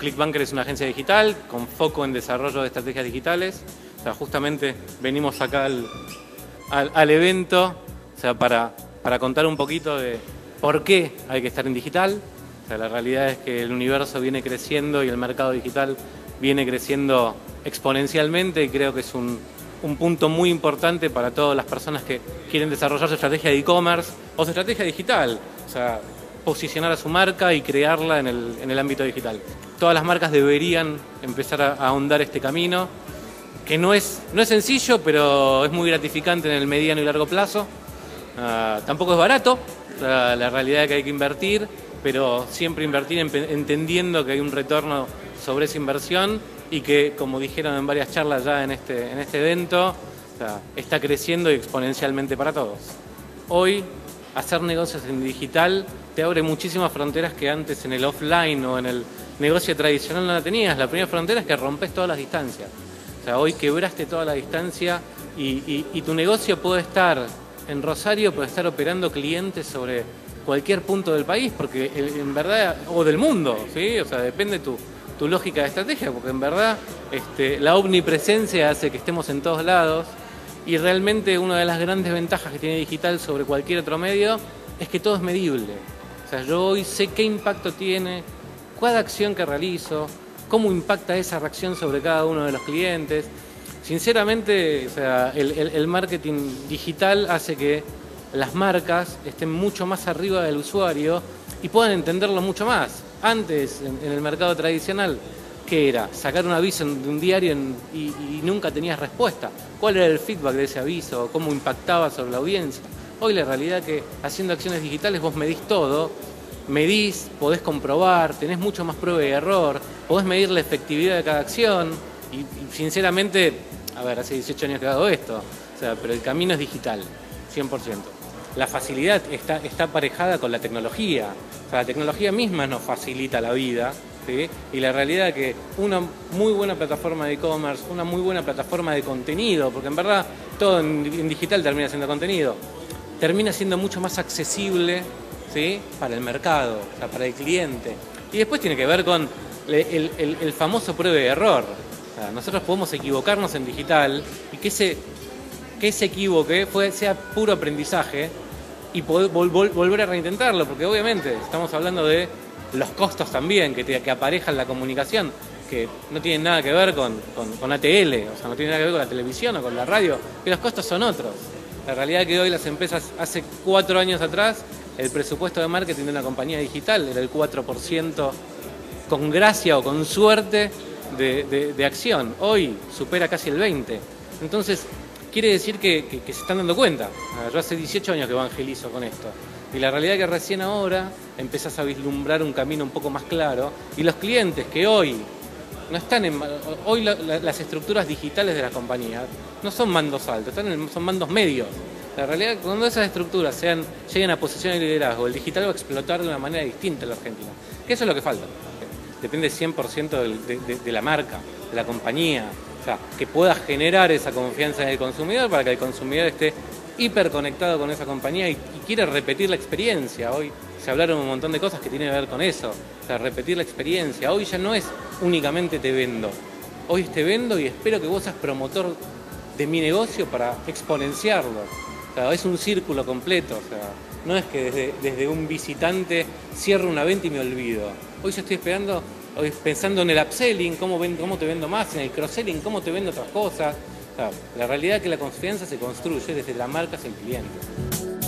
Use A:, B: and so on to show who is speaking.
A: ClickBanker es una agencia digital con foco en desarrollo de estrategias digitales. O sea, justamente venimos acá al, evento o sea, para, para contar un poquito de por qué hay que estar en digital. O sea, la realidad es que el universo viene creciendo y el mercado digital viene creciendo exponencialmente y creo que es un, un punto muy importante para todas las personas que quieren desarrollar su estrategia de e-commerce o su estrategia digital. O sea, posicionar a su marca y crearla en el, en el ámbito digital. Todas las marcas deberían empezar a, ahondar este camino, que no es, no es sencillo, pero es muy gratificante en el mediano y largo plazo. Ah, tampoco es barato, la realidad es que hay que invertir, pero siempre invertir entendiendo que hay un retorno sobre esa inversión y que, como dijeron en varias charlas ya en este, en este evento, está creciendo exponencialmente para todos. Hoy, hacer negocios en digital te abre muchísimas fronteras que antes en el offline o en el negocio tradicional no la tenías. La primera frontera es que rompes todas las distancias. O sea, hoy quebraste toda la distancia y, y tu negocio puede estar en Rosario, puede estar operando clientes sobre cualquier punto del país, porque en verdad, o del mundo, ¿sí? O sea, depende tu, tu lógica de estrategia, porque en verdad este, la omnipresencia hace que estemos en todos lados y realmente una de las grandes ventajas que tiene digital sobre cualquier otro medio es que todo es medible. O sea, yo hoy sé qué impacto tiene cada acción que realizo, cómo impacta esa reacción sobre cada uno de los clientes. Sinceramente, o sea, el marketing digital hace que las marcas estén mucho más arriba del usuario y puedan entenderlo mucho más. Antes, en, el mercado tradicional, ¿qué era? Sacar un aviso de un diario y, nunca tenías respuesta. ¿Cuál era el feedback de ese aviso? ¿Cómo impactaba sobre la audiencia? Hoy la realidad es que haciendo acciones digitales vos medís todo, medís, podés comprobar, tenés mucho más prueba de error, podés medir la efectividad de cada acción y, sinceramente, a ver, hace 18 años que hago esto, o sea, pero el camino es digital, 100% la facilidad está, está aparejada con la tecnología. O sea, la tecnología misma nos facilita la vida. Y la realidad es que una muy buena plataforma de e-commerce, una muy buena plataforma de contenido, porque en verdad todo en, digital termina siendo contenido, termina siendo mucho más accesible ¿sí? para el mercado, o sea, para el cliente. Y después tiene que ver con el, famoso prueba de error. nosotros podemos equivocarnos en digital y que ese que se equivoque sea puro aprendizaje y volver a reintentarlo, porque obviamente estamos hablando de los costos también que, que aparejan la comunicación, que no tienen nada que ver con, con, ATL, o sea, no tienen nada que ver con la televisión o con la radio, que los costos son otros. La realidad es que hoy las empresas, hace cuatro años atrás, el presupuesto de marketing de una compañía digital era el 4% con gracia o con suerte de, de acción. Hoy supera casi el 20%. Entonces, quiere decir que, se están dando cuenta. Yo hace 18 años que evangelizo con esto. Y la realidad es que recién ahora empezás a vislumbrar un camino un poco más claro. Y los clientes que hoy no están en. Hoy las estructuras digitales de las compañías no son mandos altos, son mandos medios. La realidad es que cuando esas estructuras sean, lleguen a posiciones de liderazgo, el digital va a explotar de una manera distinta en la Argentina. Que eso es lo que falta. Depende 100% de la marca, de la compañía, o sea, que pueda generar esa confianza en el consumidor para que el consumidor esté hiperconectado con esa compañía y, quiera repetir la experiencia. Hoy se hablaron un montón de cosas que tienen que ver con eso, o sea, repetir la experiencia. Hoy ya no es únicamente te vendo, hoy te vendo y espero que vos seas promotor de mi negocio para exponenciarlo. O sea, es un círculo completo, o sea, no es que desde, desde un visitante cierro una venta y me olvido. Hoy yo estoy esperando pensando en el upselling, cómo, cómo te vendo más, en el cross-selling, cómo te vendo otras cosas. la realidad es que la confianza se construye desde la marca hacia el cliente.